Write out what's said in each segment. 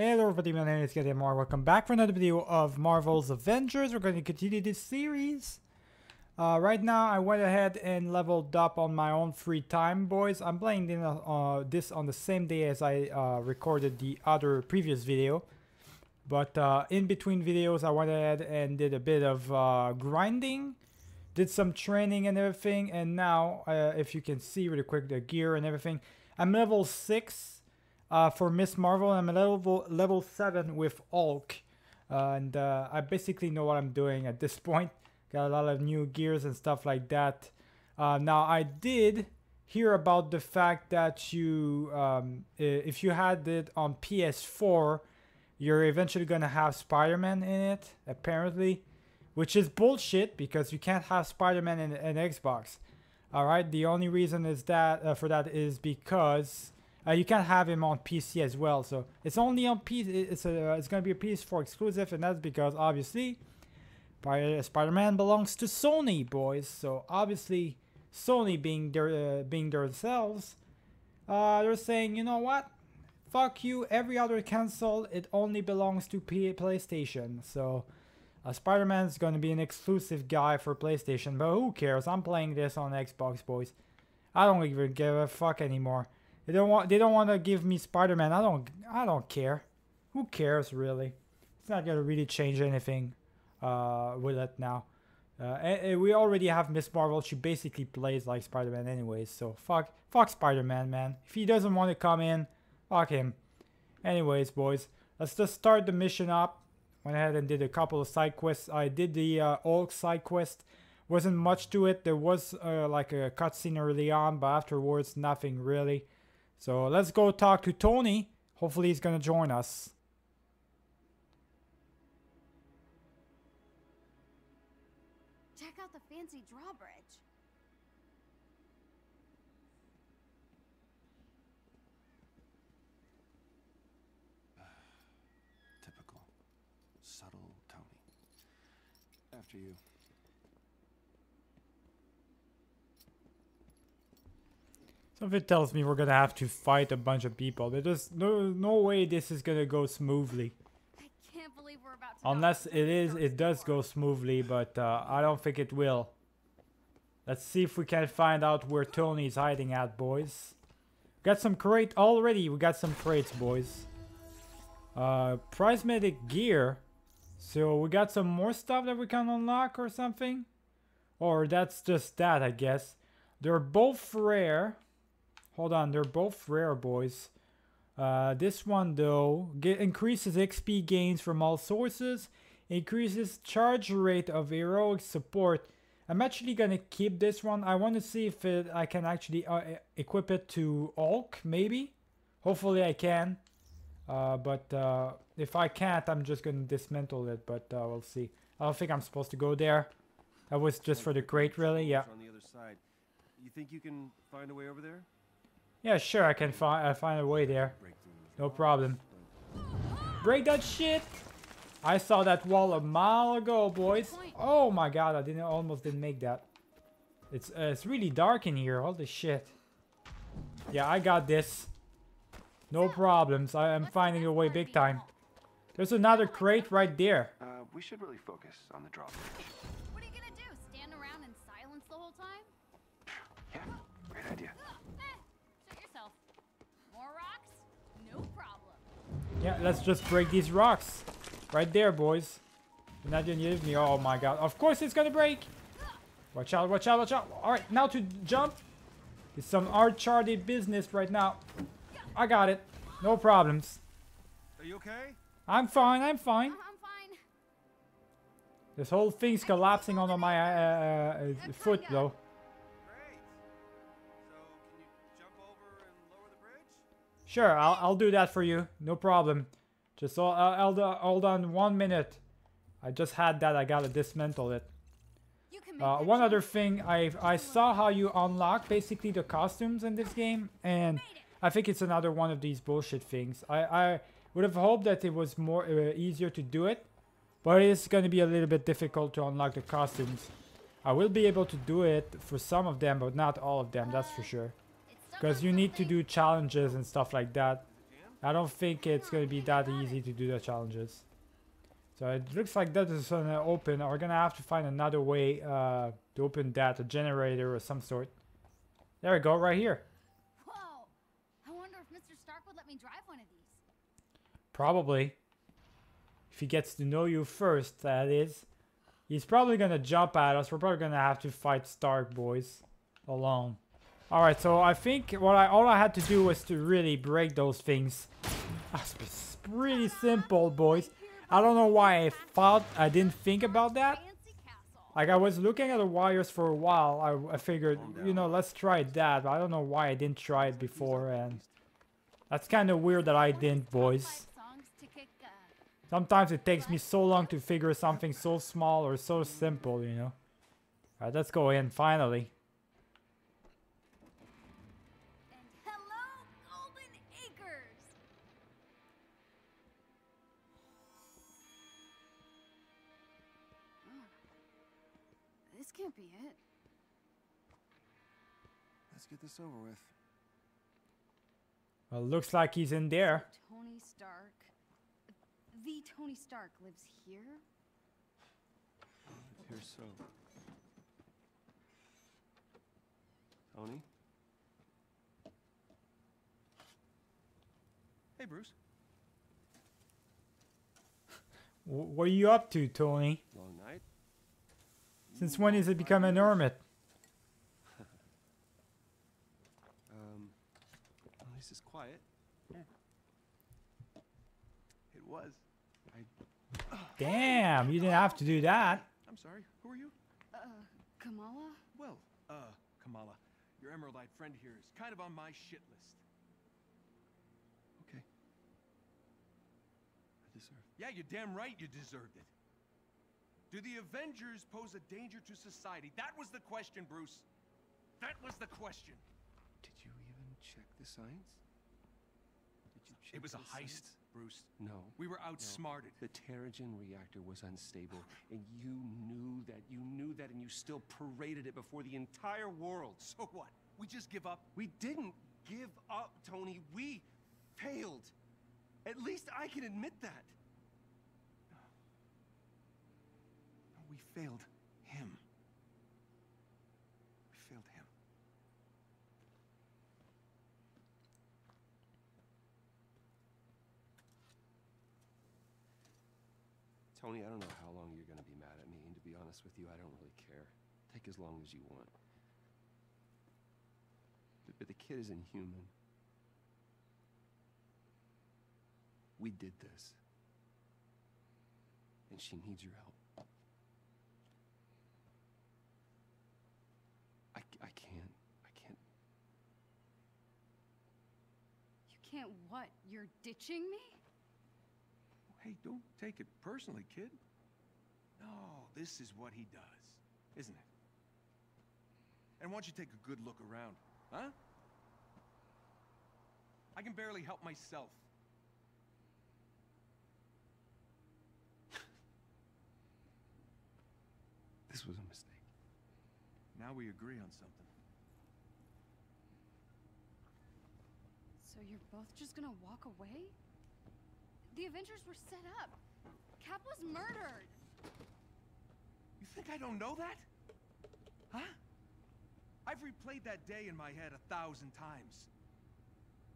Hello everybody, my name is More. Welcome back for another video of Marvel's Avengers. We're going to continue this series. Uh, right now, I went ahead and leveled up on my own free time, boys. I'm playing in, uh, this on the same day as I uh, recorded the other previous video. But uh, in between videos, I went ahead and did a bit of uh, grinding. Did some training and everything. And now, uh, if you can see really quick, the gear and everything. I'm level 6 uh, for Miss Marvel. I'm level level seven with Hulk, uh, and uh, I basically know what I'm doing at this point. Got a lot of new gears and stuff like that. Uh, now I did hear about the fact that you, um, if you had it on PS4, you're eventually gonna have Spider-Man in it, apparently, which is bullshit because you can't have Spider-Man in an Xbox. All right, the only reason is that uh, for that is because uh, you can have him on PC as well. So it's only on PC. It's a, it's going to be a PS4 exclusive, and that's because obviously Spider-Man belongs to Sony, boys. So obviously Sony being their uh, being themselves, uh, they're saying, you know what? Fuck you. Every other console, it only belongs to P PlayStation. So. Uh, Spider-Man's gonna be an exclusive guy for PlayStation, but who cares? I'm playing this on Xbox, boys. I don't even give a fuck anymore. They don't want they don't want to give me Spider-Man. I don't I don't care. Who cares really? It's not gonna really change anything uh, with it now. Uh, and, and we already have Miss Marvel. She basically plays like Spider-Man anyways. So fuck fuck Spider-Man, man. If he doesn't want to come in, fuck him. Anyways, boys, let's just start the mission up. Went ahead and did a couple of side quests. I did the uh, side quest. Wasn't much to it. There was uh, like a cutscene early on, but afterwards, nothing really. So let's go talk to Tony. Hopefully he's gonna join us. Check out the fancy drawbridge. Typical. Subtle Tony. After you. Something tells me we're gonna have to fight a bunch of people. There's no no way this is gonna go smoothly. I can't believe we're about to Unless it is, it does go smoothly, but uh, I don't think it will. Let's see if we can find out where Tony's hiding at, boys. Got some crate already. We got some crates, boys. Uh, prismatic gear. So we got some more stuff that we can unlock or something. Or that's just that, I guess. They're both rare. Hold on, they're both rare, boys. Uh, this one, though, get, increases XP gains from all sources, increases charge rate of heroic support. I'm actually gonna keep this one. I want to see if it, I can actually uh, equip it to Hulk, maybe. Hopefully I can. Uh, but uh, if I can't, I'm just gonna dismantle it, but uh, we'll see. I don't think I'm supposed to go there. That was just for the crate, really, yeah. On the other side. You think you can find a way over there? Yeah, sure, I can find I find a way there. No problem. Break that shit! I saw that wall a mile ago, boys. Oh my god, I didn't almost didn't make that. It's uh, it's really dark in here. All Holy shit. Yeah, I got this. No problems. I am finding a way big time. There's another crate right there. Uh, we should really focus on the drawbridge. Yeah, let's just break these rocks. Right there, boys. You're not gonna give me. Oh my god. Of course it's gonna break. Watch out, watch out, watch out. Alright, now to jump. It's some uncharted business right now. I got it. No problems. Are you okay? I'm fine, I'm fine. Uh, I'm fine. This whole thing's collapsing onto my uh, uh, foot, though. Sure, I'll, I'll do that for you. No problem. Just hold, uh, hold, uh, hold on one minute. I just had that. I gotta dismantle it. You can make Uh, one other thing, I I saw how you unlock basically the costumes in this game, and I think it's another one of these bullshit things. I, I would have hoped that it was more uh, easier to do it, but it's going to be a little bit difficult to unlock the costumes. I will be able to do it for some of them, but not all of them, that's for sure. Because you need to do challenges and stuff like that. I don't think it's gonna be that easy to do the challenges. So it looks like that is gonna open. We're gonna have to find another way uh, to open that, a generator or some sort. There we go, right here. Whoa! I wonder if Mr. Stark would let me drive one of these. Probably. If he gets to know you first, that is. He's probably gonna jump at us. We're probably gonna have to fight Stark boys alone. Alright, so I think what I all I had to do was to really break those things. That's pretty simple, boys. I don't know why I thought I didn't think about that. Like I was looking at the wires for a while. I, I figured, you know, let's try that. But I don't know why I didn't try it before, and that's kind of weird that I didn't, boys. Five songs to kick, Sometimes it takes me so long to figure something so small or so simple, you know. Alright, let's go in, finally. Can't be it. Let's get this over with. Well, looks like he's in there. Tony Stark. The Tony Stark lives here? Here so. Tony? Hey, Bruce. W- what are you up to, Tony? Long night? Since when has it become an hermit? Um, at least it's quiet. It was. I. Damn, you didn't have to do that. I'm sorry. Who are you? Uh, Kamala? Well, uh, Kamala, your Emeraldite friend here is kind of on my shit list. Okay. I deserve. Yeah, you're damn right you deserved it. Do the Avengers pose a danger to society? That was the question, Bruce. That was the question. Did you even check the science? Did you check It was a the heist, science? Bruce. No. We were outsmarted. The Terrigen reactor was unstable, and you knew that. You knew that, and you still paraded it before the entire world. So what? We just give up? We didn't give up, Tony. We failed. At least I can admit that. No. No, we failed him. We failed him. Tony, I don't know how long you're going to be mad at me, and to be honest with you, I don't really care. Take as long as you want. But, the kid is inhuman. We did this. And she needs your help. I, I can't. I can't. You can't what? You're ditching me? Hey, don't take it personally, kid. No, this is what he does, isn't it? And why don't you take a good look around, huh? I can barely help myself. This was a mistake. Now we agree on something. So you're both just gonna walk away? The Avengers were set up. Cap was murdered. You think I don't know that? Huh? I've replayed that day in my head a thousand times.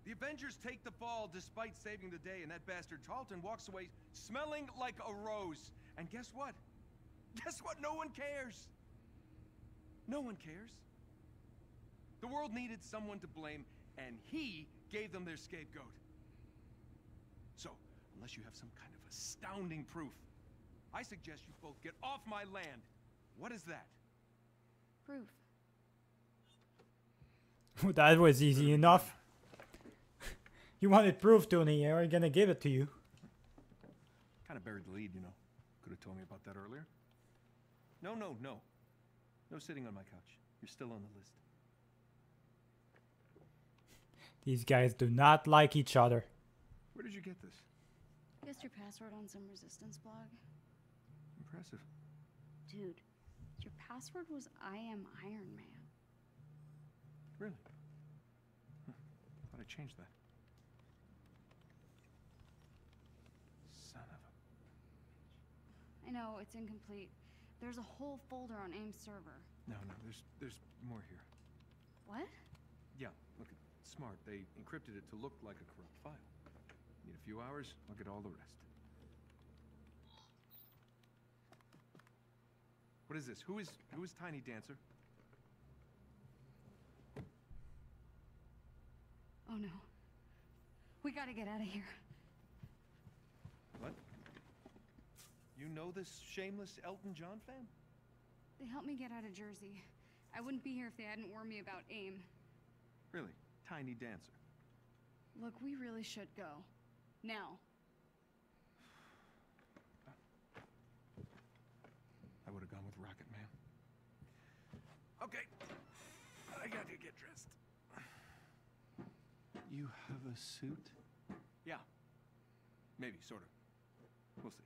The Avengers take the fall despite saving the day, and that bastard Tarleton walks away smelling like a rose. And guess what? Guess what? No one cares. No one cares. The world needed someone to blame, and he gave them their scapegoat. So, unless you have some kind of astounding proof, I suggest you both get off my land. What is that? Proof. that was easy enough. you wanted proof, Tony. I'm gonna give it to you. Kind of buried the lead, you know. Could have told me about that earlier. No, no, no. No sitting on my couch. You're still on the list. These guys do not like each other. Where did you get this? I Guessed your password on some resistance blog. Impressive. Dude, your password was I am Iron Man. Really? Huh. Thought I changed that. Son of a... I know, it's incomplete. There's a whole folder on AIM server. No, no, there's, there's more here. What? Yeah, smart. They encrypted it to look like a corrupt file. Need a few hours, I'll get all the rest. What is this? Who is who is Tiny Dancer? Oh no. We gotta get out of here. What? You know this shameless Elton John fan? They helped me get out of Jersey. I wouldn't be here if they hadn't warned me about AIM. Really? Tiny Dancer. Look, we really should go. Now. I would have gone with Rocket Man. Okay. I got to get dressed. You have a suit? Yeah. Maybe, sort of. We'll see.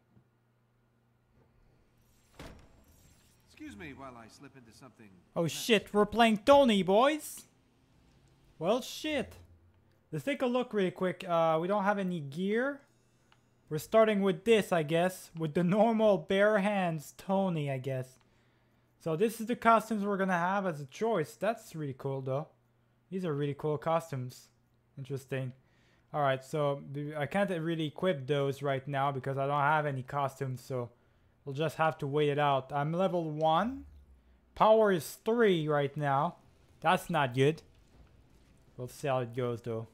Excuse me while I slip into something. Oh shit, we're playing Tony, boys! Well, shit. Let's take a look really quick. Uh, we don't have any gear. We're starting with this, I guess. With the normal bare hands Tony, I guess. So this is the costumes we're gonna have as a choice. That's really cool, though. These are really cool costumes. Interesting. Alright, so I can't really equip those right now because I don't have any costumes, so... We'll just have to wait it out. I'm level 1. Power is 3 right now. That's not good. We'll see how it goes though.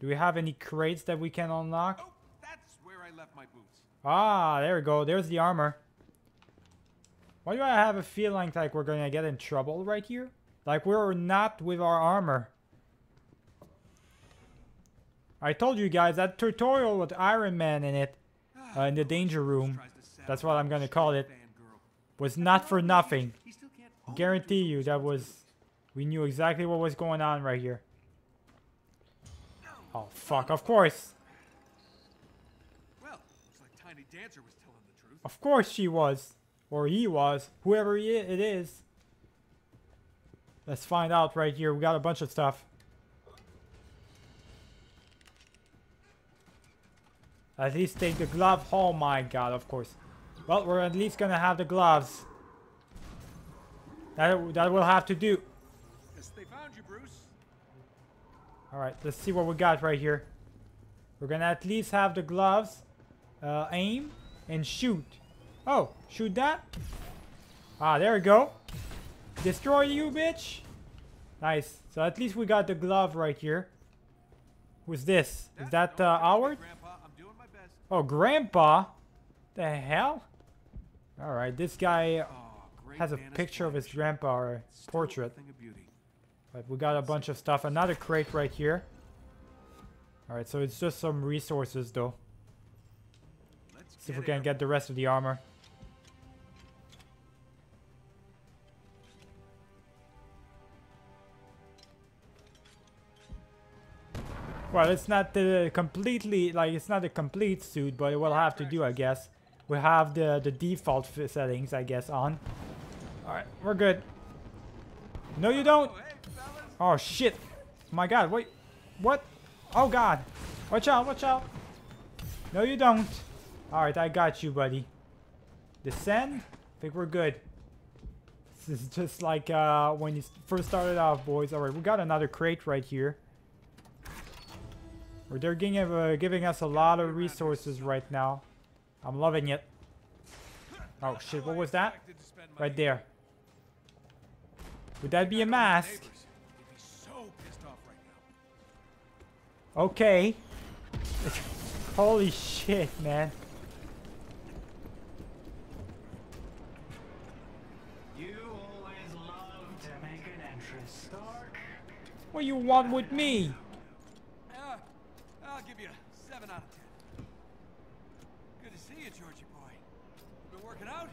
Do we have any crates that we can unlock? Oh, that's where I left my boots. Ah, there we go. There's the armor. Why do I have a feeling like we're gonna get in trouble right here? Like we're not with our armor. I told you guys that tutorial with Iron Man in it uh, in the danger room, that's what I'm gonna call it, was not for nothing. Guarantee you that was, we knew exactly what was going on right here. Oh fuck, of course. Well, looks like Tiny Dancer was telling the truth. Of course she was. Or he was. Whoever it is. Let's find out right here. We got a bunch of stuff. At least take the glove. Oh my god, of course. Well, we're at least gonna have the gloves. That, that will have to do. Yes, they found you, Bruce. Alright, let's see what we got right here. We're gonna at least have the gloves. Uh, aim and shoot. Oh, shoot that. Ah, there we go. Destroy you, bitch. Nice. So at least we got the glove right here. Who's this? Is that uh, Howard? Grandpa, I'm doing my best. Oh, Grandpa? The hell? Alright, this guy has a picture of his grandpa or portrait. Thing of beauty. But we got a bunch of stuff. Another crate right here. Alright, so it's just some resources though. Let's See if we can get the rest of the armor. Well, it's not the completely, like, it's not a complete suit, but it will have to do, I guess. We have the, the default settings, I guess, on. Alright, we're good. No, you don't! Oh, shit! my god, wait. What? Oh, god. Watch out, watch out. No, you don't. Alright, I got you, buddy. Descend? I think we're good. This is just like uh, when you first started off, boys. Alright, we got another crate right here. They're giving, uh, giving us a lot of resources right now. I'm loving it. Oh shit, what was that? Right there. Would that be a mask? Okay. Holy shit, man. You always love to make an entrance, Stark. What you want with me? Yeah, I'll give you a 7 out of 10. Good to see you, Georgie boy. You been working out?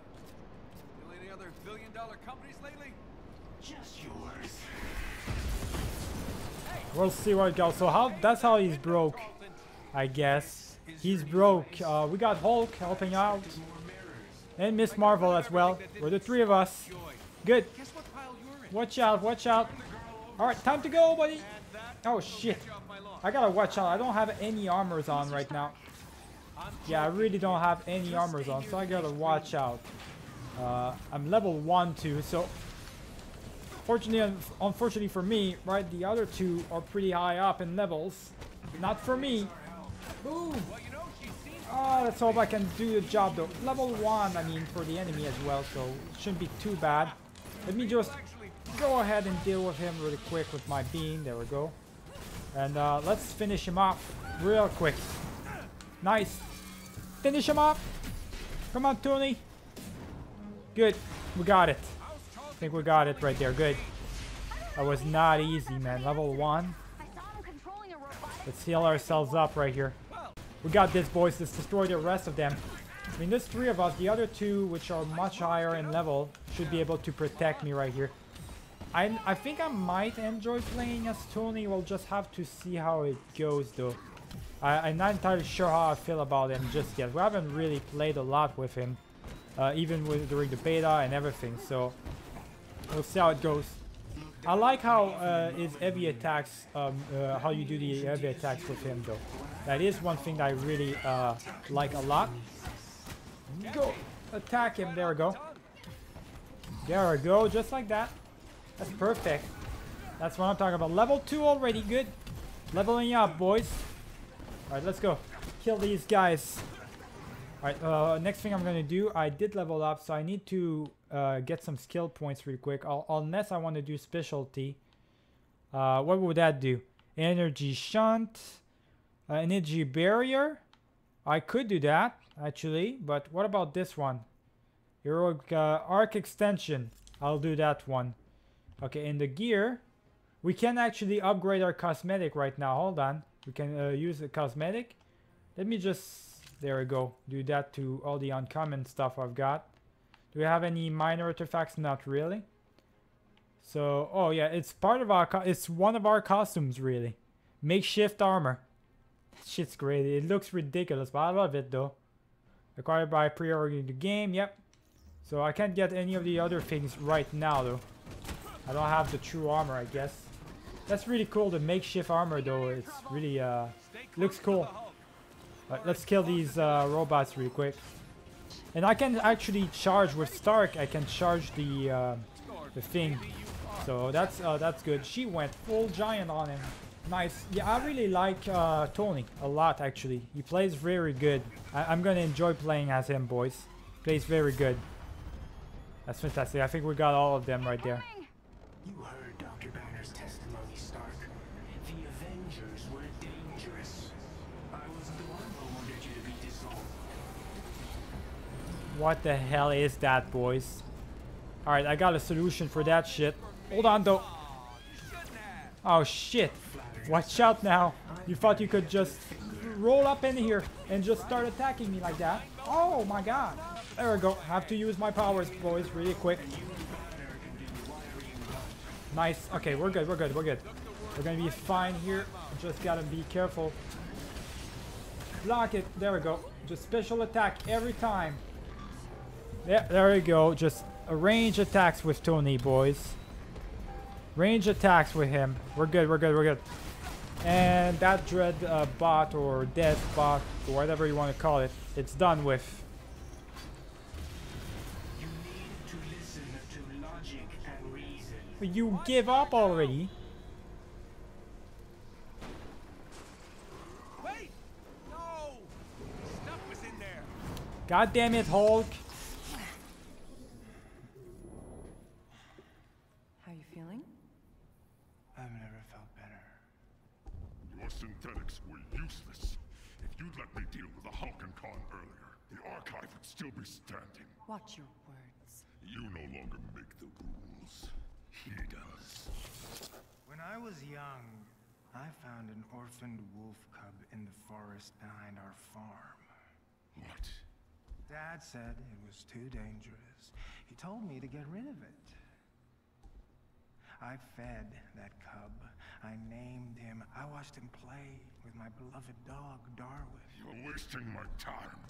Kill any other billion dollar companies lately? Just yours. We'll see what goes. So how? That's how he's broke, I guess. He's broke. Uh, we got Hulk helping out, and Miss Marvel as well. We're the three of us. Good. Watch out. Watch out. All right, time to go, buddy. Oh shit. I gotta watch out. I don't have any armors on right now. Yeah, I really don't have any armors on, so I gotta watch out. Uh, I'm level 1 too, so... Fortunately, unfortunately for me, right, the other two are pretty high up in levels. Not for me. Oh, let's hope I can do the job though. Level 1, I mean, for the enemy as well, so it shouldn't be too bad. Let me just go ahead and deal with him really quick with my beam. There we go. And uh, let's finish him off real quick. Nice. Finish him off. Come on, Tony. Good. We got it. Think we got it right there. Good. That was not easy, man. Level 1. I saw him controlling a robotic. Let's heal ourselves up right here. We got this, boys. Let's destroy the rest of them. I mean, there's three of us. The other two, which are much higher in level, should be able to protect me right here. I, I think I might enjoy playing as Tony. We'll just have to see how it goes, though. I, I'm not entirely sure how I feel about him just yet. We haven't really played a lot with him, uh, even with, during the beta and everything. So we'll see how it goes. I like how uh, his heavy attacks, um, uh, how you do the heavy attacks with him, though. That is one thing that I really uh, like a lot. Go attack him. There we go. There we go. Just like that. That's perfect. That's what I'm talking about. Level 2 already. Good. Leveling up, boys. Alright, let's go. Kill these guys. Alright, uh, next thing I'm to do, I did level up, so I need to uh, get some skill points real quick. I'll, unless I want to do specialty. Uh, what would that do? Energy shunt. Uh, energy barrier. I could do that, actually. But what about this one? Heroic uh, arc extension. I'll do that one. Okay, in the gear, we can actually upgrade our cosmetic right now. Hold on. We can uh, use the cosmetic. Let me just, there we go, do that to all the uncommon stuff I've got. Do we have any minor artifacts? Not really. So, oh yeah, it's part of our, it's one of our costumes really. Makeshift armor. That shit's great. It looks ridiculous, but I love it though. Acquired by pre-ordering the game, yep. So I can't get any of the other things right now though. I don't have the true armor, I guess. That's really cool, the makeshift armor though. It's really, uh, looks cool. Right, let's kill these uh, robots real quick. And I can actually charge with Stark. I can charge the uh, the thing. So that's uh, that's good. She went full giant on him. Nice. Yeah, I really like uh, Tony a lot actually. He plays very good. I I'm gonna enjoy playing as him, boys. Plays very good. That's fantastic. I think we got all of them right there. What the hell is that, boys? Alright, I got a solution for that shit. Hold on, though. Oh, shit. Watch out now. You thought you could just roll up in here and just start attacking me like that. Oh, my God. There we go. Have to use my powers, boys, really quick. Nice. Okay, we're good, we're good, we're good. We're gonna be fine here. Just gotta be careful. Block it. There we go. Just special attack every time. There, there we go. Just a range attacks with Tony, boys. Range attacks with him. We're good, we're good, we're good. And that dread uh, bot or death bot or whatever you want to call it, it's done with. You need to listen to logic and reason. You give up already. Wait! No! Stuff was in there. God damn it, Hulk. How you feeling? I've never felt better. Your synthetics were useless. If you'd let me deal with the Hulk and Khan earlier, the archive would still be standing. Watch your words. You no longer make the rules. He does. When I was young, I found an orphaned wolf cub in the forest behind our farm. What? Dad said it was too dangerous. He told me to get rid of it. I fed that cub. I named him. I watched him play with my beloved dog, Darwin. You're wasting my time.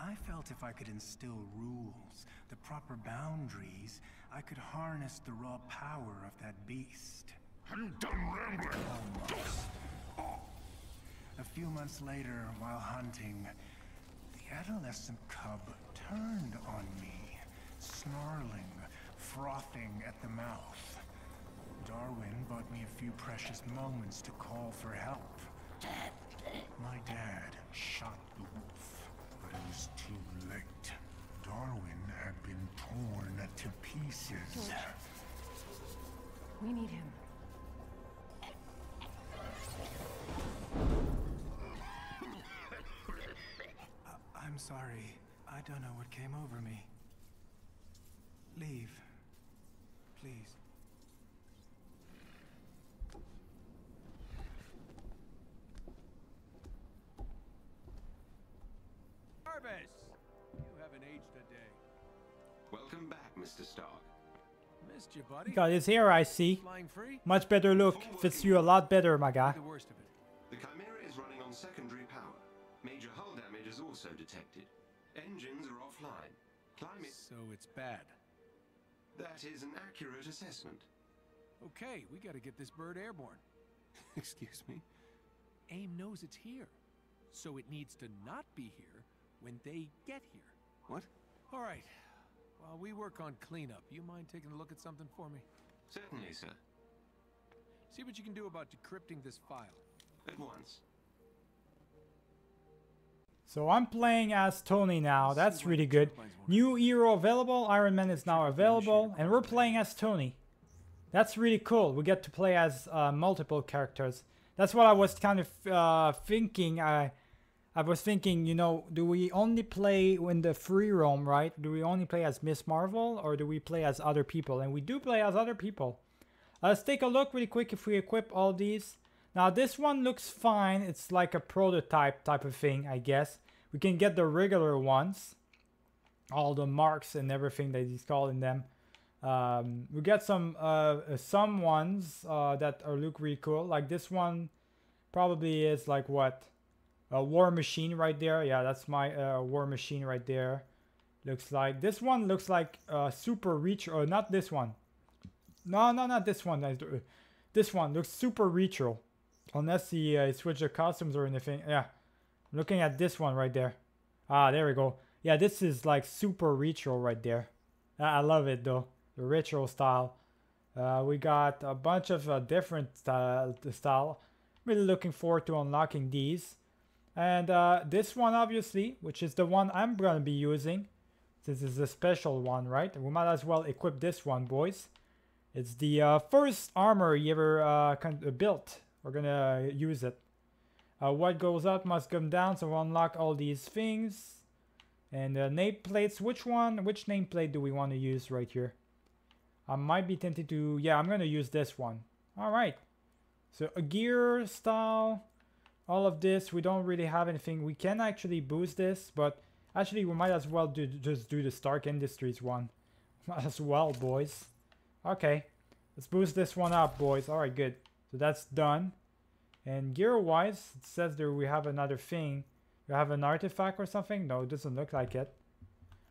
I felt if I could instill rules, the proper boundaries, I could harness the raw power of that beast. You done rambling? A few months later, while hunting, The adolescent cub turned on me, snarling, frothing at the mouth. Darwin bought me a few precious moments to call for help. My dad shot the wolf, was too late. Darwin had been torn to pieces. We need him. I'm sorry. I don't know what came over me. Leave. Please. Welcome back, Mr. Stark. Missed you, buddy. Got his hair, I see. Much better look. Fits you a lot better, my guy. The worst of it. The Chimera is running on secondary power. Major hull damage is also detected. Engines are offline. Climate... So it's bad. That is an accurate assessment. Okay, we gotta get this bird airborne. Excuse me? AIM knows it's here. So it needs to not be here when they get here. What? All right. While we work on cleanup, you mind taking a look at something for me? Certainly, sir. See what you can do about decrypting this file. At once. So I'm playing as Tony now. That's really good. New hero available. Iron Man is now available. And we're playing as Tony. That's really cool. We get to play as uh, multiple characters. That's what I was kind of uh, thinking. I I was thinking, you know, do we only play in the free roam, right? Do we only play as Miss Marvel or do we play as other people? And we do play as other people. Let's take a look really quick if we equip all these. Now this one looks fine. It's like a prototype type of thing, I guess. We can get the regular ones. All the marks and everything that he's calling them. Um, we get some uh, some ones uh, that are look really cool. Like this one probably is like what? A war machine right there. Yeah, that's my uh, war machine right there. Looks like this one looks like uh, super or not this one. No, no, not this one. This one looks super retro. Unless he uh, switch the costumes or anything. Yeah, looking at this one right there. Ah, there we go. Yeah, this is like super retro right there. I love it though. The retro style. Uh, we got a bunch of uh, different style, style. Really looking forward to unlocking these. And uh, this one, obviously, which is the one I'm going to be using. This is a special one, right? We might as well equip this one, boys. It's the uh, first armor you ever uh, uh built. We're going to use it. Uh, what goes up must come down, so we'll unlock all these things. And uh, nameplates, which one, which nameplate do we want to use right here? I might be tempted to, yeah, I'm going to use this one. All right. So a gear style all of this we don't really have anything. We can actually boost this but actually we might as well do just do the stark industries one as well boys. Okay let's boost this one up boys. All right good. So that's done. And gear wise it says there we have another thing. You have an artifact or something? No it doesn't look like it.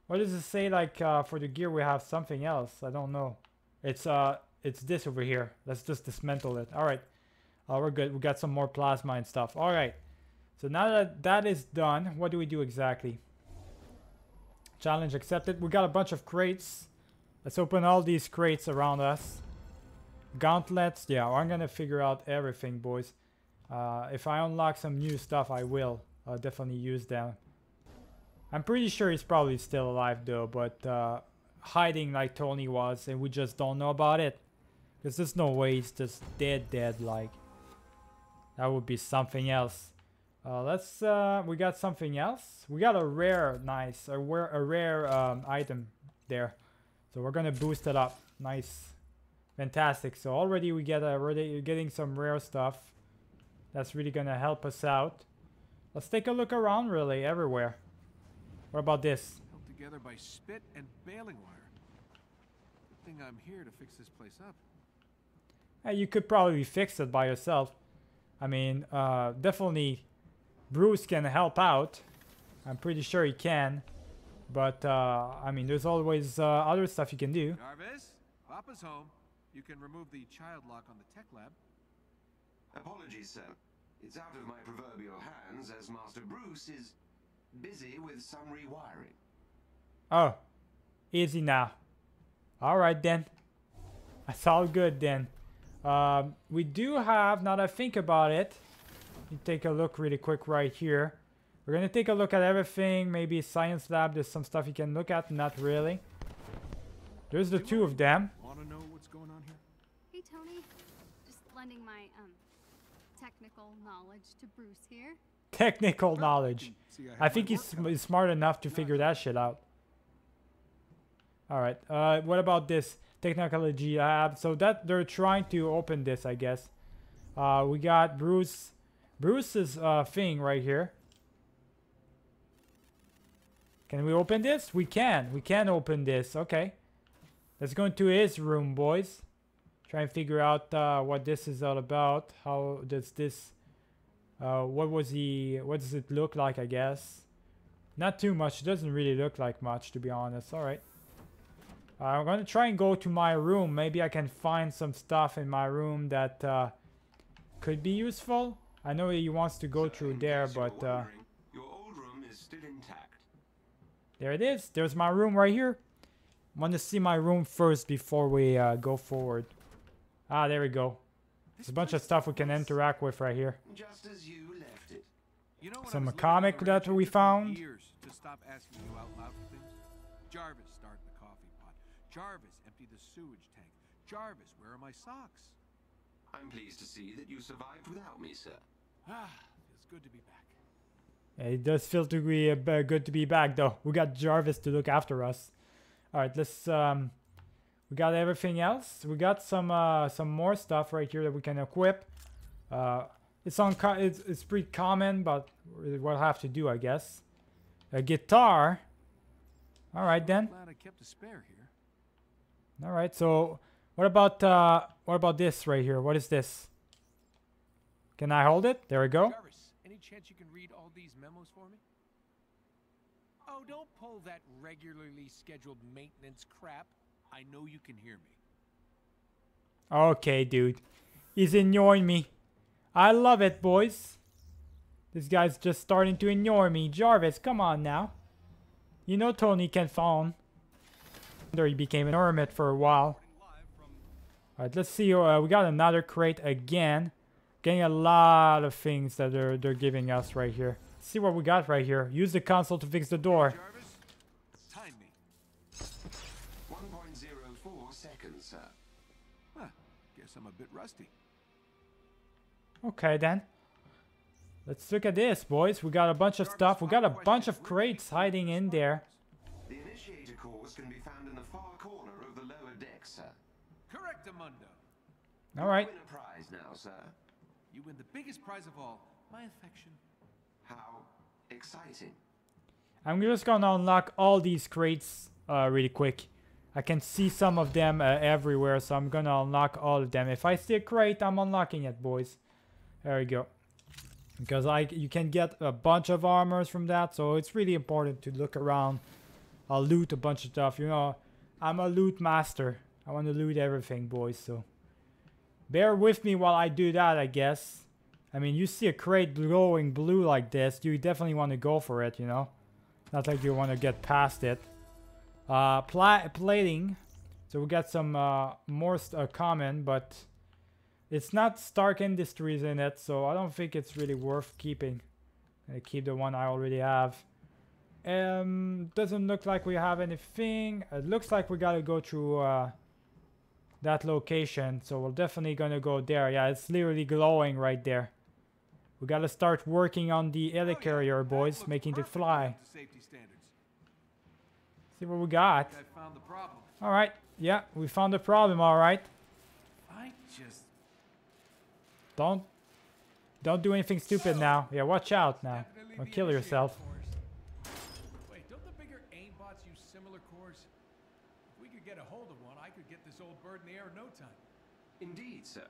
What does it say like uh, for the gear we have something else? I don't know. It's uh it's this over here. Let's just dismantle it. All right Oh, we're good. We got some more plasma and stuff. All right. So now that that is done, what do we do exactly? Challenge accepted. We got a bunch of crates. Let's open all these crates around us. Gauntlets. Yeah, I'm going to figure out everything, boys. Uh, if I unlock some new stuff, I will. I'll definitely use them. I'm pretty sure he's probably still alive, though, but uh, hiding like Tony was, and we just don't know about it. Because there's no way he's just dead, dead, like. That would be something else. Uh, let's, uh, we got something else. We got a rare, nice, a rare, a rare um, item there. So we're gonna boost it up. Nice. Fantastic. So already we get already getting some rare stuff. That's really gonna help us out. Let's take a look around really everywhere. What about this? Held together by spit and baling wire. Good thing I'm here to fix this place up. Hey, you could probably fix it by yourself. I mean, uh, definitely Bruce can help out. I'm pretty sure he can. But, uh, I mean, there's always uh, other stuff you can do. Jarvis, Papa's home. You can remove the child lock on the tech lab. Apologies, sir. It's out of my proverbial hands as Master Bruce is Busy with some rewiring. Oh, easy now. All right then. That's all good then. Um, we do have, now that I think about it, you take a look really quick right here. We're gonna take a look at everything. Maybe science lab. There's some stuff you can look at. Not really. There's the two of them. Want to know what's going on here? Hey, Tony. Just lending my, um, technical knowledge to Bruce here. Technical knowledge. See, I have think my he's sm- smart enough to figure that shit out. All right. Uh, what about this technology lab? So that they're trying to open this, I guess. Uh, we got Bruce, Bruce's uh thing right here. Can we open this? We can. We can open this. Okay. Let's go into his room, boys. Try and figure out uh, what this is all about. How does this uh, what was he? What does it look like? I guess. Not too much. It doesn't really look like much, to be honest. All I'm gonna try and go to my room. Maybe I can find some stuff in my room that uh, could be useful. I know he wants to go So, through there, but uh, your old room is still intact. there it is. There's my room right here. Want to see my room first before we uh, go forward. Ah, there we go. There's a bunch of stuff we can interact with right here. Just as you left it. You know, I Some comic that we found. Years Jarvis, empty the sewage tank. Jarvis, where are my socks? I'm pleased to see that you survived without me, sir. Ah, feels good to be back. Yeah, It does feel to be uh, good to be back though. We got Jarvis to look after us. All right, let's um we got everything else. We got some uh some more stuff right here that we can equip. Uh it's on it's it's pretty common, but we'll have to do, I guess. A guitar. All right Sure then. Glad I kept a spare here. All right. So, what about uh what about this right here? What is this? Can I hold it? There we go. Jarvis, any chance you can read all these memos for me? Oh, don't pull that regularly scheduled maintenance crap. I know you can hear me. Okay, dude. He's annoying me. I love it, boys. This guy's just starting to annoy me. Jarvis, come on now. You know Tony can phone. There he became an hermit for a while. Alright, let's see. Uh, we got another crate again. Getting a lot of things that they're, they're giving us right here. see what we got right here. Use the console to fix the door. Jarvis, time me. 1.04 seconds, sir. Huh, guess I'm a bit rusty. Okay then. Let's look at this, boys. We got a bunch of stuff. We got a bunch of crates hiding in there. All right. Win a prize now, sir. You win the biggest prize of all, my affection. How exciting. I'm just gonna unlock all these crates uh, really quick. I can see some of them uh, everywhere, so I'm gonna unlock all of them. If I see a crate, I'm unlocking it, boys. There we go. Because I, you can get a bunch of armors from that, so it's really important to look around. I'll loot a bunch of stuff. You know, I'm a loot master. I want to loot everything, boys. So bear with me while I do that, I guess. I mean, you see a crate glowing blue like this, you definitely want to go for it, you know. Not like you want to get past it. Uh, pla plating. So we got some uh, more uh, common, but it's not Stark Industries in it, so I don't think it's really worth keeping. I keep the one I already have. Um, doesn't look like we have anything. It looks like we gotta go through uh, that location, so we're definitely gonna go there. Yeah, it's literally glowing right there. We gotta start working on the Oh, yeah, boys, making it fly. safety standards. See what we got. I found the problem. All right. Yeah, we found the problem. All right. I just Don't, don't do anything stupid now. Yeah, watch out now. Don't kill yourself. cores. Wait, don't the bigger aimbots use similar cores? If we could get a hold of one, I could get this old bird in the air in no time. Indeed, sir.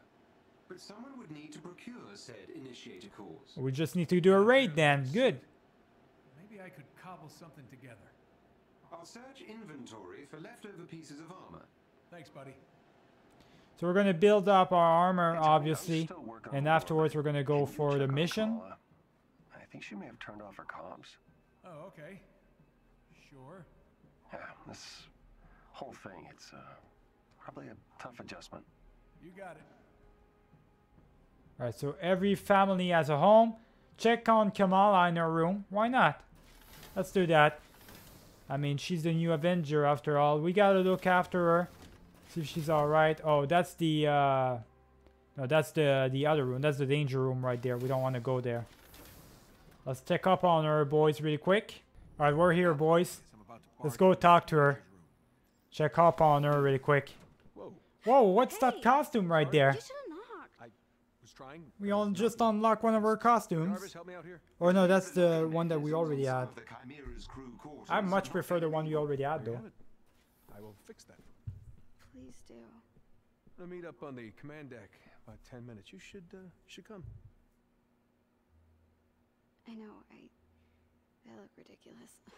But someone would need to procure said initiator cores. We just need to do a raid then. Good. Maybe I could cobble something together. I'll search inventory for leftover pieces of armor. Thanks, buddy. So we're gonna build up our armor, Hey, obviously, still and afterwards we're gonna go Can for the mission. Paula? I think she may have turned off her comms. Oh, okay. Sure. Yeah, this whole thing, it's uh, probably a tough adjustment. You got it. Alright, so every family has a home. Check on Kamala in her room. Why not? Let's do that. I mean, she's the new Avenger after all. We gotta look after her. See if she's alright. Oh, that's the, uh... No, that's the the other room. That's the danger room right there. We don't want to go there. Let's check up on her, boys, really quick. Alright, we're here, boys. Let's go talk to her. Check up on her really quick. Whoa. Whoa, what's that costume right there? You should have knocked. I was trying. We all just unlocked one of our costumes. Jarvis, help me out here. Or no, that's the one that we already had. Of the Chimera's crew quarters I much prefer the one we already had, though. I will fix that. Please do. I'll meet up on the command deck. About ten minutes. You should, uh, should come. I know, I. I look ridiculous.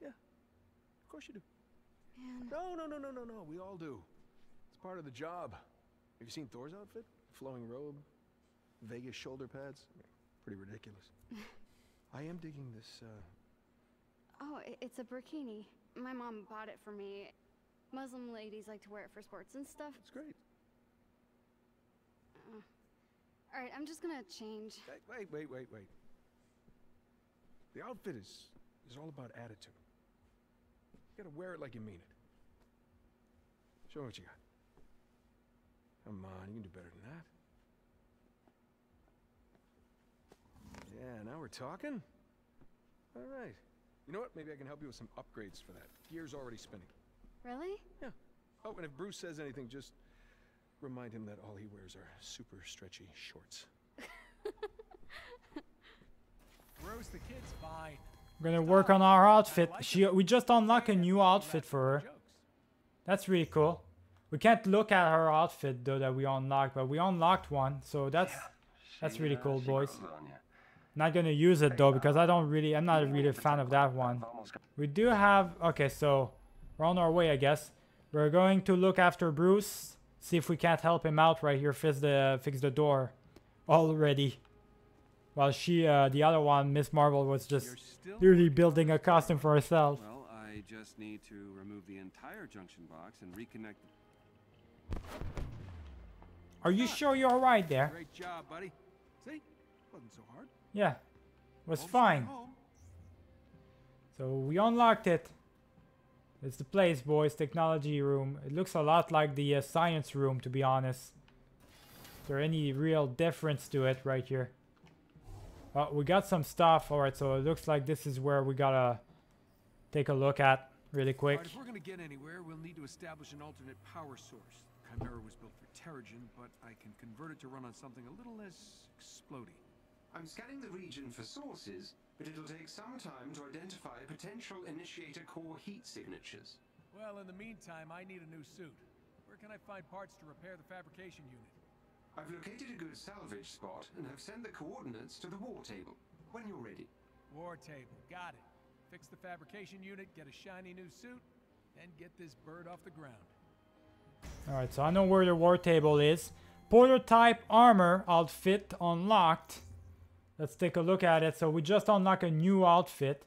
Yeah, of course you do. Man. No, no, no, no, no, no. We all do. It's part of the job. Have you seen Thor's outfit? Flowing robe, Vegas shoulder pads. Pretty ridiculous. I am digging this. Uh, Oh, it's a burkini. My mom bought it for me. Muslim ladies like to wear it for sports and stuff. it's great. All right, I'm just gonna change. Wait, wait, wait, wait, wait. The outfit is is all about attitude. You gotta wear it like you mean it. Show me what you got. Come on, you can do better than that. Yeah, now we're talking. All right. You know what? Maybe I can help you with some upgrades for that. Gear's already spinning. Really? Yeah. Oh, and if Bruce says anything, just remind him that all he wears are super stretchy shorts. Bruce, the kid's fine. We're gonna work on our outfit. She, we just unlocked a new outfit for her. That's really cool. We can't look at her outfit though that we unlocked, but we unlocked one, so that's that's She, really uh, cool, boys. grows on ya. Not gonna use it though because I don't really, I'm not really a really fan of that one. I've almost got We do have, okay, so we're on our way, I guess. We're going to look after Bruce, see if we can't help him out right here, fix the fix the door already. While she, uh, the other one, Miss Marvel, was just literally building a costume for herself. Well, I just need to remove the entire junction box and reconnect. Are you sure you're alright there? Great job, buddy. See? Wasn't so hard. Yeah, was Home fine. So we unlocked it. It's the place, boys. Technology room. It looks a lot like the uh, science room, to be honest. Is there any real difference to it right here? Well, we got some stuff. Alright, so it looks like this is where we gotta take a look at really quick. right, if we're gonna get anywhere, we'll need to establish an alternate power source. Chimera was built for Terrigen, but I can convert it to run on something a little less explodey. I'm scanning the region for sources, but it'll take some time to identify potential initiator core heat signatures. Well, in the meantime, I need a new suit. Where can I find parts to repair the fabrication unit? I've located a good salvage spot and have sent the coordinates to the war table. When you're ready. War table. Got it. Fix the fabrication unit, get a shiny new suit, then get this bird off the ground. Alright, so I know where the war table is. Prototype armor outfit unlocked. Let's take a look at it. So we just unlocked a new outfit.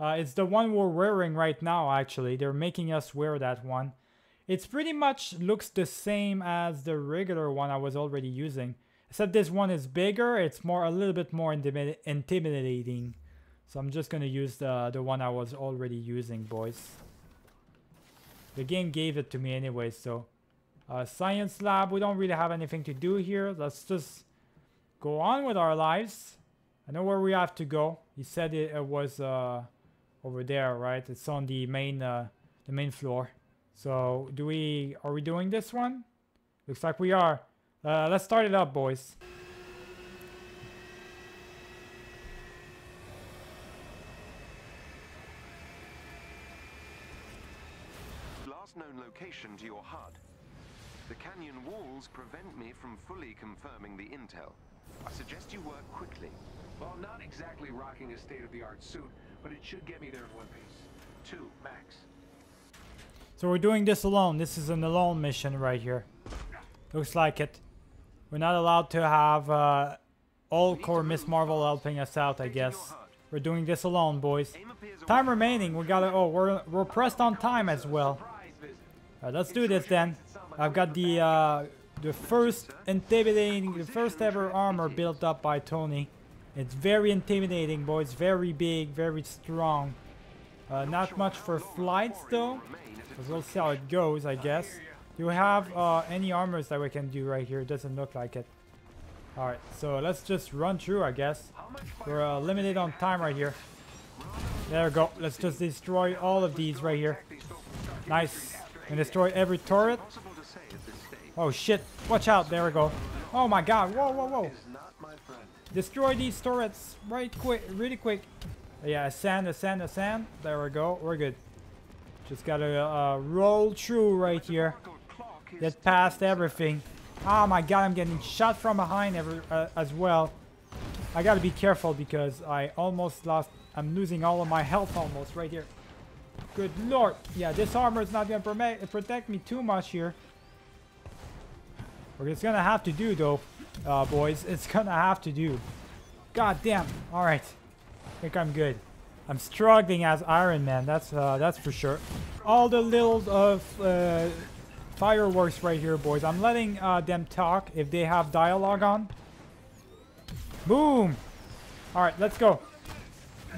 Uh, it's the one we're wearing right now, actually. They're making us wear that one. It's pretty much looks the same as the regular one I was already using. Except this one is bigger. It's more a little bit more intimi- intimidating. So I'm just gonna use the, the one I was already using, boys. The game gave it to me anyway, so. Uh, science lab, we don't really have anything to do here. Let's just go on with our lives. I know where we have to go. He said it, it was uh, over there, right? It's on the main, uh, the main floor. So, do we, are we doing this one? Looks like we are. Uh, let's start it up, boys. Last known location to your HUD. The canyon walls prevent me from fully confirming the intel. I suggest you work quickly. Well, not exactly rocking a state-of-the-art suit, but it should get me there in one piece. Two, max. So we're doing this alone. This is an alone mission right here. Looks like it. We're not allowed to have uh, all core Miss Marvel helping us out, I guess. We're doing this alone, boys. Time remaining. We gotta. Oh, we're we're pressed on time as well. Alright, let's do this then. I've got the uh, the first intimidating, the first ever armor built up by Tony. It's very intimidating, boys. Very big, very strong. Uh, not much for flights though. But we'll see how it goes, I guess. Do we have uh, any armors that we can do right here? It doesn't look like it. Alright, so let's just run through, I guess. We're uh, limited on time right here. There we go. Let's just destroy all of these right here. Nice. And destroy every turret. Oh shit. Watch out. There we go. Oh my god. Whoa, whoa, whoa. Destroy these turrets right quick, really quick. Yeah, ascend, ascend, ascend. There we go. We're good. Just gotta uh, roll through right here. Get past everything. Oh my god, I'm getting shot from behind every, uh, as well. I gotta be careful because I almost lost... I'm losing all of my health almost right here. Good lord. Yeah, this armor is not gonna protect me too much here. What it's gonna have to do though, uh, boys. It's gonna have to do. God damn. Alright. I think I'm good. I'm struggling as Iron Man, that's uh, that's for sure. All the little of uh, fireworks right here, boys. I'm letting uh, them talk if they have dialogue on. Boom! Alright, let's go.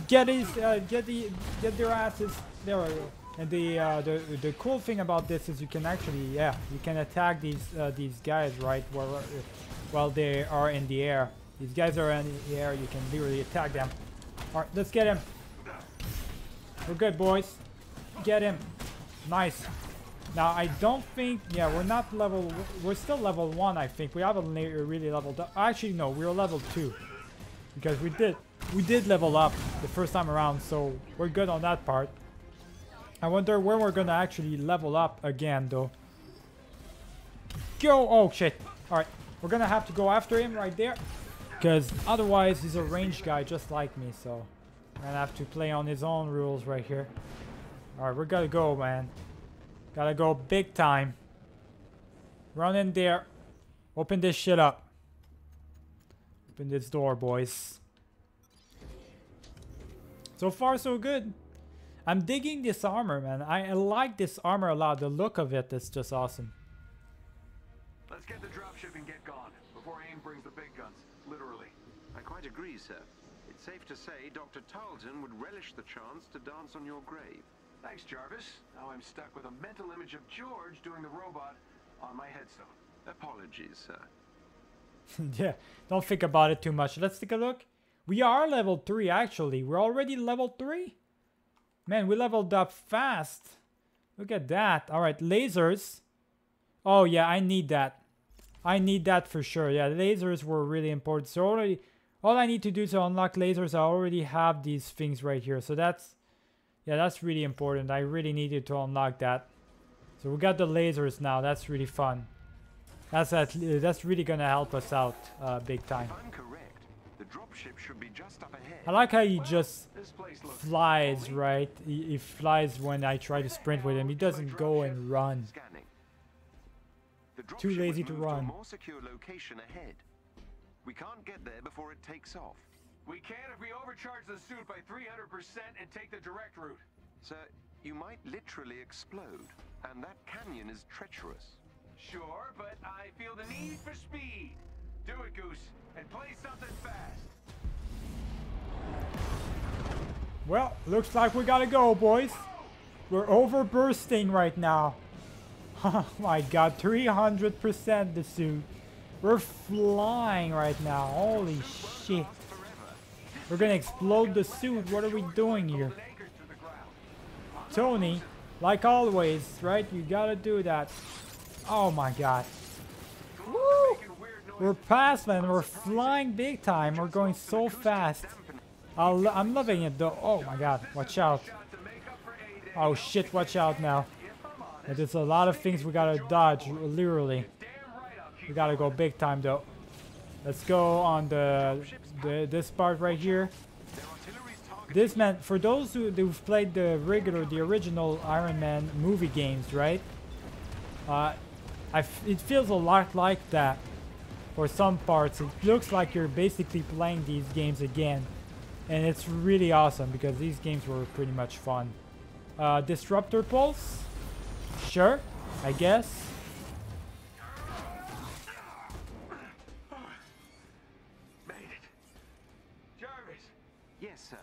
Get these, uh, get the, get their asses. There we go. And the, uh, the the cool thing about this is you can actually, yeah, you can attack these uh, these guys right while while they are in the air. These guys are in the air. You can literally attack them. All right, let's get him. We're good, boys. Get him. Nice. Now, I don't think... Yeah, we're not level... We're still level 1, I think. We haven't really leveled up. Actually, no. We're level 2. Because we did... We did level up the first time around, so we're good on that part. I wonder when we're gonna actually level up again, though. Go! Oh, shit. Alright. We're gonna have to go after him right there. Because otherwise, he's a ranged guy just like me, so... I'm gonna have to play on his own rules right here. Alright, we're gonna go, man. Gotta go big time. Run in there. Open this shit up. Open this door, boys. So far, so good. I'm digging this armor, man. I, I like this armor a lot. The look of it is just awesome. Let's get the dropship and get gone before AIM brings the big guns, literally. I quite agree, sir. It's safe to say Dr. Tarleton would relish the chance to dance on your grave. Thanks, Jarvis. Now I'm stuck with a mental image of George doing the robot on my headstone. Apologies, sir. yeah, don't think about it too much. Let's take a look. We are level 3, actually. We're already level 3? Man, we leveled up fast. Look at that. Alright, lasers. Oh, yeah, I need that. I need that for sure. Yeah, lasers were really important. So already, all I need to do to unlock lasers, I already have these things right here. So that's yeah, that's really important. I really needed to unlock that. So we got the lasers now. That's really fun. That's at, that's really gonna help us out uh, big time. Correct, I like how he just flies, right? He, he, flies when I try to sprint with him. He doesn't go and run. Too lazy to run. more secure location ahead. We can't get there before it takes off. We can if we overcharge the suit by 300% and take the direct route. Sir, you might literally explode, and that canyon is treacherous. Sure, but I feel the need for speed. Do it, Goose, and play something fast. Well, looks like we gotta go, boys. We're overbursting right now. Oh my god, 300% the suit. We're flying right now. Holy shit. We're gonna explode the suit. What are we doing here? Tony, like always, right? You gotta do that. Oh my god. Woo! We're past, man. We're flying big time. We're going so fast. I am loving it, though. Oh my god. Watch out. Oh shit, watch out now. There's a lot of things we gotta dodge, literally. We gotta go big time, though. Let's go on the, the this part right here. This man, for those who, who've played the regular, the original Iron Man movie games, right? Uh, it feels a lot like that for some parts. It looks like you're basically playing these games again. And it's really awesome because these games were pretty much fun. Uh, Disruptor Pulse? Sure, I guess. Yes, sir.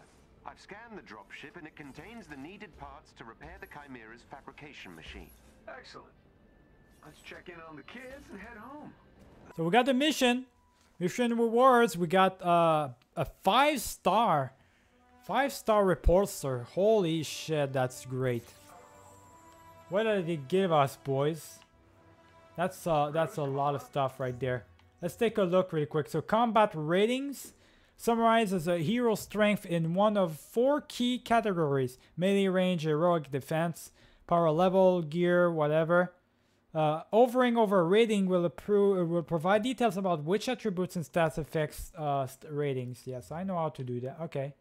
I've scanned the dropship and it contains the needed parts to repair the Chimera's fabrication machine. Excellent. Let's check in on the kids and head home. So we got the mission. Mission rewards. We got uh, a five star. Five star repulsor. Holy shit, that's great. What did they give us, boys? That's uh, that's a lot of stuff right there. Let's take a look really quick. So combat ratings summarizes a hero strength in one of four key categories. Melee range, heroic defense, power level, gear, whatever. Uh, overing over a rating will, approve, will provide details about which attributes and stats affects uh, ratings. Yes, I know how to do that. Okay.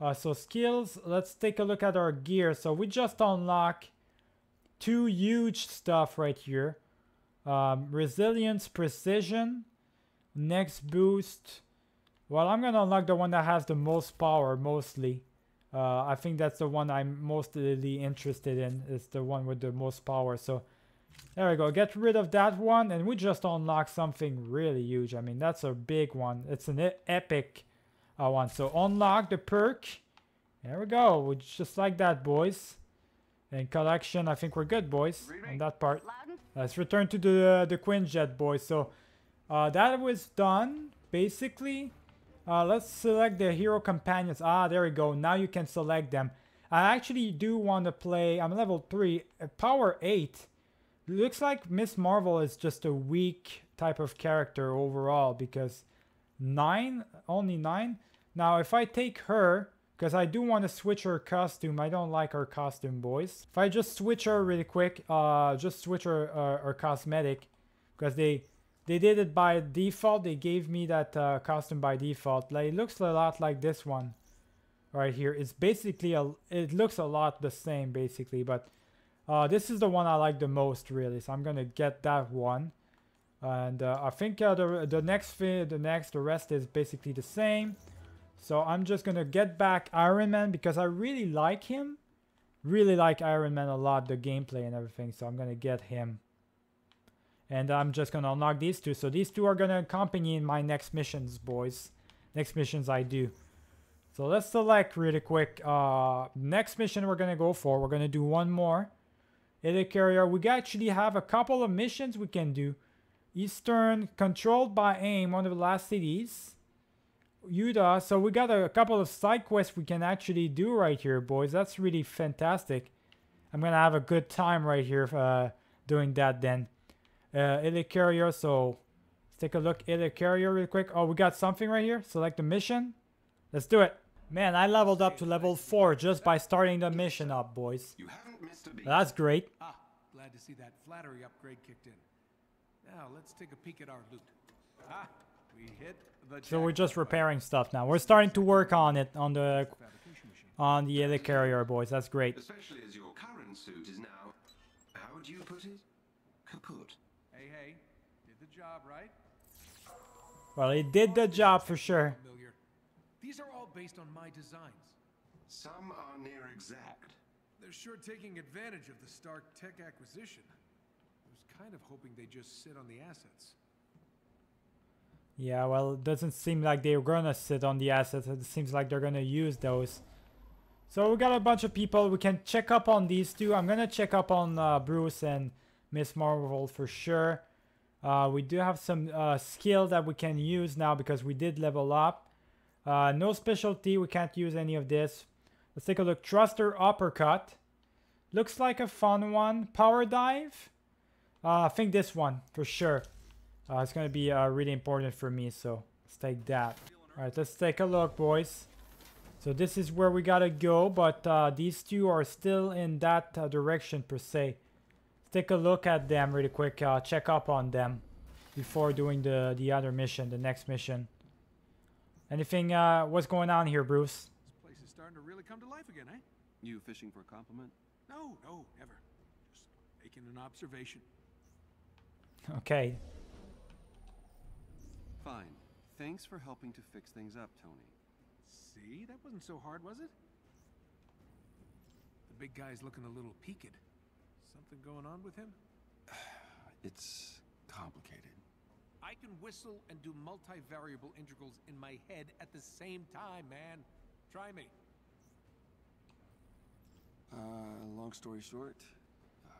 Uh, so skills, let's take a look at our gear. So we just unlock two huge stuff right here. Um, resilience, precision, next boost. Well, I'm going to unlock the one that has the most power, mostly. Uh, I think that's the one I'm mostly interested in. It's the one with the most power. So there we go. Get rid of that one. And we just unlock something really huge. I mean, that's a big one. It's an e epic uh, one. So unlock the perk. There we go. Just like that, boys. And collection, I think we're good, boys, on that part. Let's return to the uh, the Quinjet, boys. So uh, that was done, basically. Uh, let's select the hero companions. Ah, there we go. Now you can select them. I actually do want to play. I'm level 3. Uh, power 8. Looks like Miss Marvel is just a weak type of character overall because 9? Only 9? Now, if I take her, because I do want to switch her costume. I don't like her costume, boys. If I just switch her really quick, uh, just switch her, uh, her cosmetic, because they they did it by default. They gave me that uh, costume by default. Like, it looks a lot like this one right here. It's basically, a, it looks a lot the same, basically. But uh, this is the one I like the most, really. So I'm going to get that one. And uh, I think uh, the, the next, the next, the rest is basically the same. So I'm just going to get back Iron Man because I really like him. Really like Iron Man a lot, the gameplay and everything. So I'm going to get him. And I'm just going to unlock these two. So these two are going to accompany in my next missions, boys. Next missions I do. So let's select really quick. Uh, next mission we're going to go for. We're going to do one more. Helicarrier. We actually have a couple of missions we can do. Eastern, controlled by AIM, one of the last cities. Yuda. So we got a couple of side quests we can actually do right here, boys. That's really fantastic. I'm going to have a good time right here uh, doing that then. Uh, Helicarrier, so let's take a look. Helicarrier real quick. Oh, we got something right here. Select the mission. Let's do it. Man, I leveled up to level 4 just by starting the mission up, boys. You haven't missed a beat. That's great. Ah, glad to see that flattery upgrade kicked in. Now, let's take a peek at our loot. Ah, we hit the So we're just repairing stuff now. We're starting to work on it on the on the other carrier boys. That's great. Especially as your current suit is now, how would you put it? Kaput. Hey, hey, did the job, right? Well, it did the job for sure. These are all based on my designs. Some are near exact. They're sure taking advantage of the Stark Tech acquisition. I was kind of hoping they just sit on the assets. Yeah, well, it doesn't seem like they're gonna sit on the assets. It seems like they're gonna use those. So we got a bunch of people. We can check up on these two. I'm gonna check up on uh, Bruce and Miss Marvel for sure. Uh, we do have some uh, skill that we can use now because we did level up. Uh, no specialty. We can't use any of this. Let's take a look. Thruster Uppercut. Looks like a fun one. Power Dive. Uh, I think this one for sure. Uh, it's going to be uh, really important for me, so let's take that. Alright, let's take a look, boys. So this is where we gotta go, but uh, these two are still in that uh, direction per se. Let's take a look at them really quick, uh, check up on them before doing the, the other mission, the next mission. Anything, uh, what's going on here, Bruce? This place is starting to really come to life again, eh? You fishing for a compliment? No, no, never. Just making an observation. Okay, Fine. Thanks for helping to fix things up, Tony. See, that wasn't so hard, was it? The big guy's looking a little peaked. Something going on with him? It's complicated. I can whistle and do multivariable integrals in my head at the same time, man. Try me. Uh, long story short, um,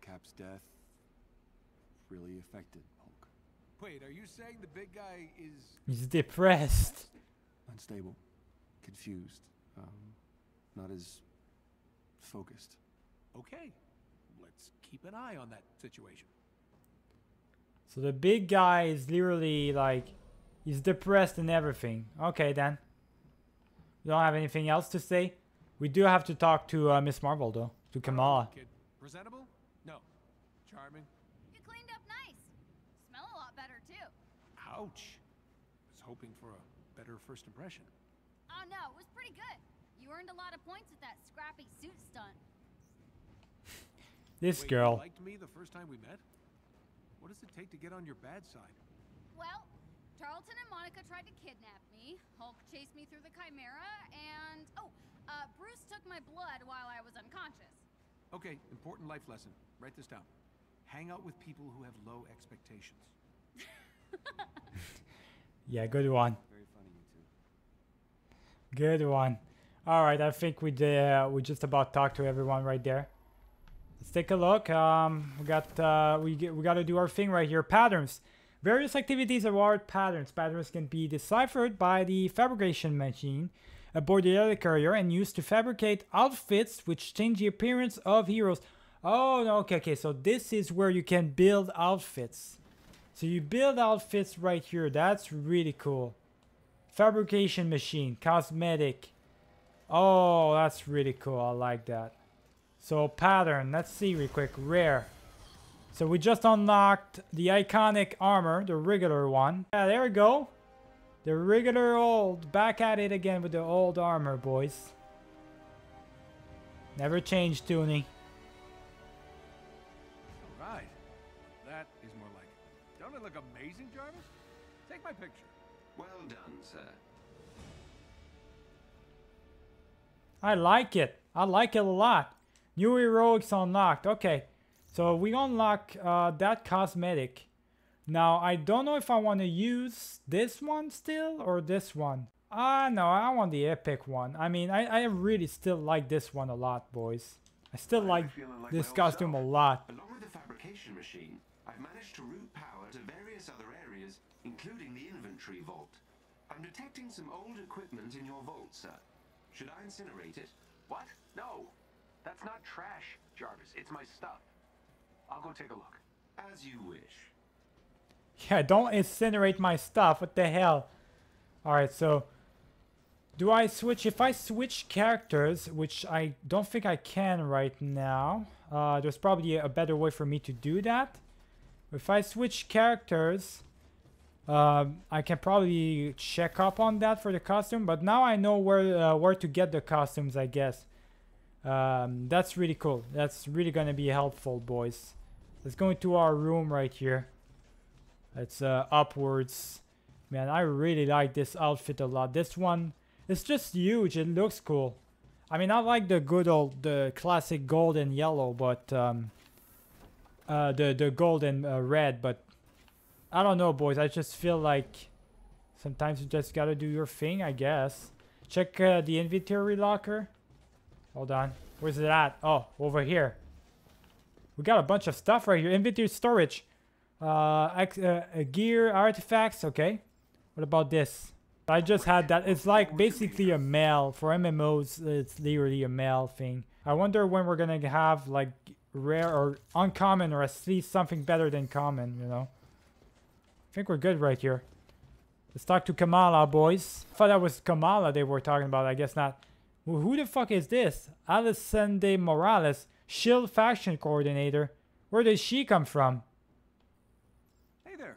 Cap's death really affected Hulk. Wait, are you saying the big guy is... He's depressed. Unstable, confused, um, not as focused. Okay, let's keep an eye on that situation. So the big guy is literally like, he's depressed and everything. Okay then. You don't have anything else to say? We do have to talk to uh, Miss Marvel though, to Kamala. Kid, presentable? No. Charming? You cleaned up nice. Smell a lot better too. Ouch. Was hoping for a better first impression. Oh no, it was pretty good. You earned a lot of points with that scrappy suit stunt. This Wait, girl. You liked me the first time we met? What does it take to get on your bad side? Well, Tarleton and Monica tried to kidnap me. Hulk chased me through the Chimera, and oh, uh, Bruce took my blood while I was unconscious. Okay, important life lesson. Write this down. Hang out with people who have low expectations. Yeah, good one. Very funny, you two. Good one. All right, I think we did, uh, we just about talked to everyone right there. Let's take a look. Um, we got uh, we get, we got to do our thing right here. Patterns. Various activities award patterns. Patterns can be deciphered by the fabrication machine aboard the carrier and used to fabricate outfits which change the appearance of heroes. Oh, no, okay, okay. So this is where you can build outfits. So you build outfits right here. That's really cool. Fabrication machine, cosmetic. Oh, that's really cool. I like that. So pattern, let's see real quick. Rare. So we just unlocked the iconic armor, the regular one. Yeah, there we go. The regular old. Back at it again with the old armor, boys. Never changed, Toonie. All right. That is more like it. Don't it look amazing, Jarvis? Take my picture. Well done, sir. I like it. I like it a lot. New heroics unlocked. Okay. So we unlock uh, that cosmetic. Now, I don't know if I want to use this one still or this one. Ah, no, I want the epic one. I mean, I, I really still like this one a lot, boys. I still like like this costume a lot. Along with the fabrication machine, I've managed to route power to various other areas, including the inventory vault. I'm detecting some old equipment in your vault, sir. Should I incinerate it? What? No. That's not trash, Jarvis. It's my stuff. I'll go take a look. As you wish. Yeah, don't incinerate my stuff. What the hell? Alright, so... Do I switch? If I switch characters, which I don't think I can right now. Uh, there's probably a better way for me to do that. If I switch characters... Um, I can probably check up on that for the costume, but now I know where uh, where to get the costumes, I guess. Um, that's really cool. That's really gonna be helpful, boys. Let's go into our room right here. It's uh, upwards. Man, I really like this outfit a lot. This one, it's just huge. It looks cool. I mean, I like the good old, the classic gold and yellow, but um, uh, the the gold and uh, red. But I don't know, boys. I just feel like sometimes you just gotta do your thing, I guess. Check uh, the inventory locker. Hold on. Where's it at? Oh, over here. We got a bunch of stuff right here. Inventory storage. Uh, uh, uh, gear, artifacts. Okay. What about this? I just had that. It's like basically a mail. For MMOs, it's literally a mail thing. I wonder when we're gonna have like rare or uncommon or at least something better than common, you know? I think we're good right here. Let's talk to Kamala, boys. I thought that was Kamala they were talking about. I guess not. Well, who the fuck is this? Alicente Morales, Shield faction coordinator. Where did she come from? Hey there.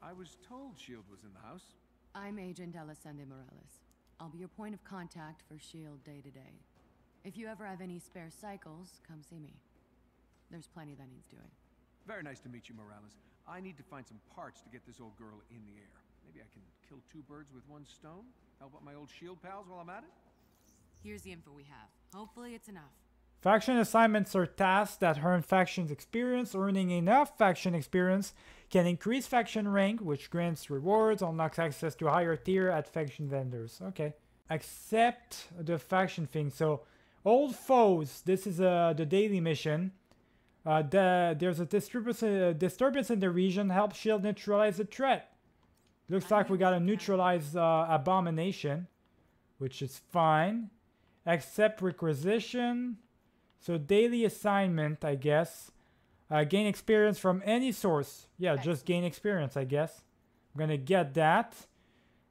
I was told S.H.I.E.L.D. was in the house. I'm Agent Alessandra Morales. I'll be your point of contact for S.H.I.E.L.D. day to day. If you ever have any spare cycles, come see me. There's plenty that needs doing. Very nice to meet you, Morales. I need to find some parts to get this old girl in the air. Maybe I can kill two birds with one stone? Help out my old shield pals while I'm at it? Here's the info we have. Hopefully it's enough. Faction assignments are tasks that earn factions experience. Earning enough faction experience can increase faction rank, which grants rewards, unlocks access to higher tier at faction vendors. Okay. Accept the faction thing. So, old foes. This is uh, the daily mission. Uh, the, there's a disturbance, uh, disturbance in the region. Help shield neutralize the threat. Looks like we gotta neutralize uh, abomination, which is fine. Accept requisition. So daily assignment, I guess. Uh, gain experience from any source. Yeah, just gain experience, I guess. I'm gonna get that.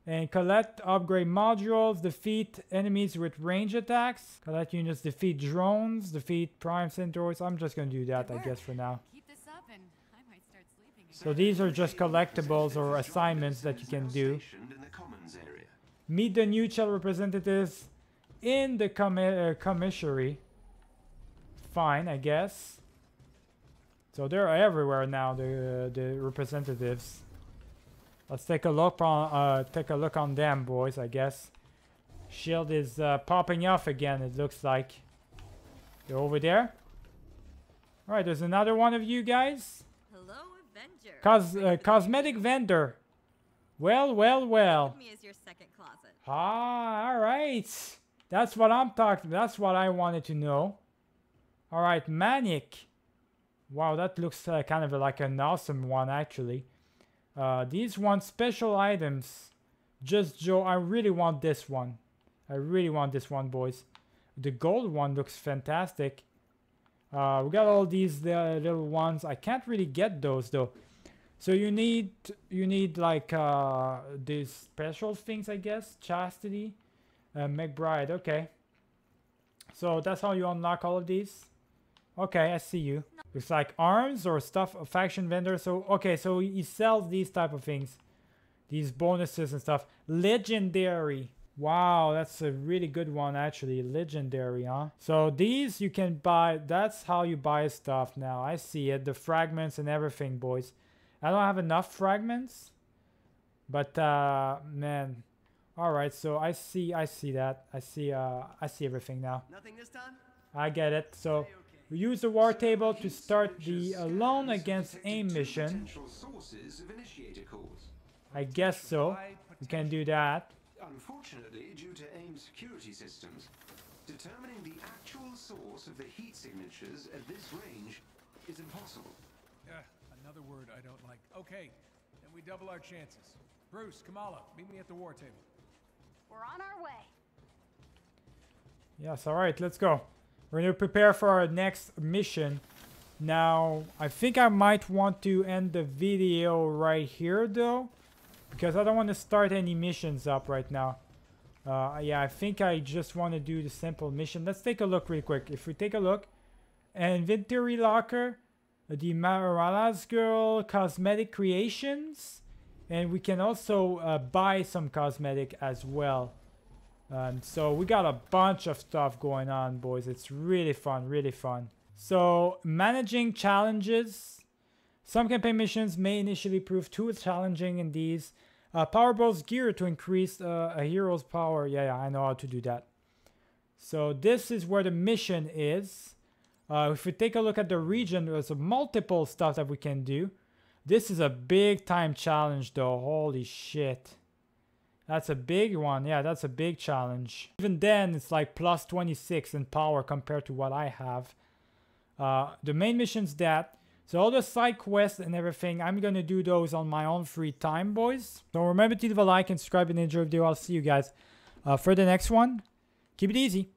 And collect upgrade modules, defeat enemies with range attacks. Collect units, defeat drones, defeat prime centaurs. I'm just gonna do that, I guess, for now. Keep this up and I might start sleeping again. So these are just collectibles or assignments that you can do. In the commons area. Meet the new Shield representatives in the commi uh, commissary. Fine, I guess. So they're everywhere now, the uh, the representatives. Let's take a look on uh, take a look on them, boys. I guess. Shield is uh, popping off again. It looks like. They're over there. All right, there's another one of you guys. Hello, Avenger. Cos uh, cosmetic vendor. Well, well, well. Me as your second closet. Ah, all right. That's what I'm talking. That's what I wanted to know. All right, manic. Wow, that looks uh, kind of like an awesome one, actually. Uh, these one special items. Just Joe, I really want this one. I really want this one, boys. The gold one looks fantastic. Uh, we got all these uh, little ones. I can't really get those though. So you need you need like uh, these special things, I guess. Chastity, uh, McBride. Okay. So that's how you unlock all of these. Okay, I see you. Looks like arms or stuff, a faction vendor. So okay, so he sells these type of things, these bonuses and stuff. Legendary. Wow, that's a really good one actually. Legendary, huh? So these you can buy. That's how you buy stuff now. I see it. The fragments and everything, boys. I don't have enough fragments, but uh, man. All right, so I see. I see that. I see. Uh, I see everything now. Nothing this time? I get it. So we use the war table to start the alone against aim mission. Potential sources of initiator cores. I guess so. We can do that. Unfortunately, due to AIM security systems, determining the actual source of the heat signatures at this range is impossible. Yeah, another word I don't like. Okay, then we double our chances. Bruce, Kamala, meet me at the war table. We're on our way. Yes, all right, let's go. We're going to prepare for our next mission. Now, I think I might want to end the video right here, though. Because I don't want to start any missions up right now. Uh, yeah, I think I just want to do the simple mission. Let's take a look real quick. If we take a look, inventory locker, the Morales girl cosmetic creations, and we can also uh, buy some cosmetic as well. Um, so we got a bunch of stuff going on, boys. It's really fun, really fun. So managing challenges. Some campaign missions may initially prove too challenging in these. Uh, Powerball's gear to increase uh, a hero's power. Yeah, yeah, I know how to do that. So this is where the mission is. Uh, if we take a look at the region, there's multiple stuff that we can do. This is a big time challenge though. Holy shit. That's a big one. Yeah, that's a big challenge. Even then, it's like plus 26 in power compared to what I have. Uh, the main mission's that. So all the side quests and everything, I'm going to do those on my own free time, boys. So remember to leave a like and subscribe and enjoy the video. I'll see you guys uh, for the next one. Keep it easy.